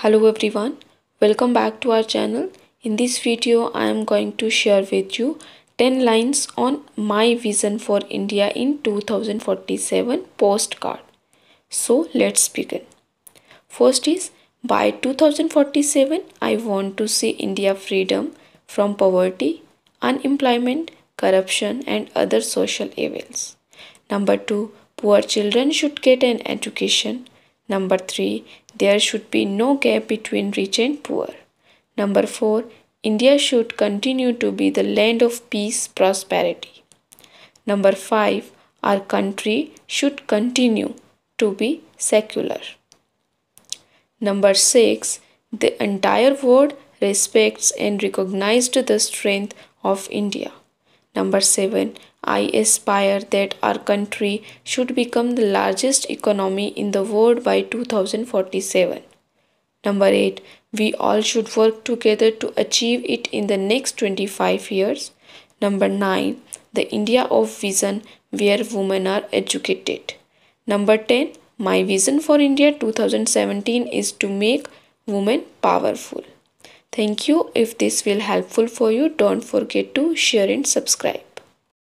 Hello everyone, welcome back to our channel. In this video, I am going to share with you 10 lines on my vision for India in 2047 postcard. So let's begin. First is by 2047, I want to see India freedom from poverty, unemployment, corruption and other social evils. Number 2, poor children should get an education. Number 3, there should be no gap between rich and poor. Number 4. India should continue to be the land of peace, prosperity. Number 5. Our country should continue to be secular. Number 6. The entire world respects and recognized the strength of India. Number 7. I aspire that our country should become the largest economy in the world by 2047. Number 8. We all should work together to achieve it in the next 25 years. Number 9. The India of vision where women are educated. Number 10. My vision for India 2017 is to make women powerful. Thank you. If this will helpful for you, don't forget to share and subscribe.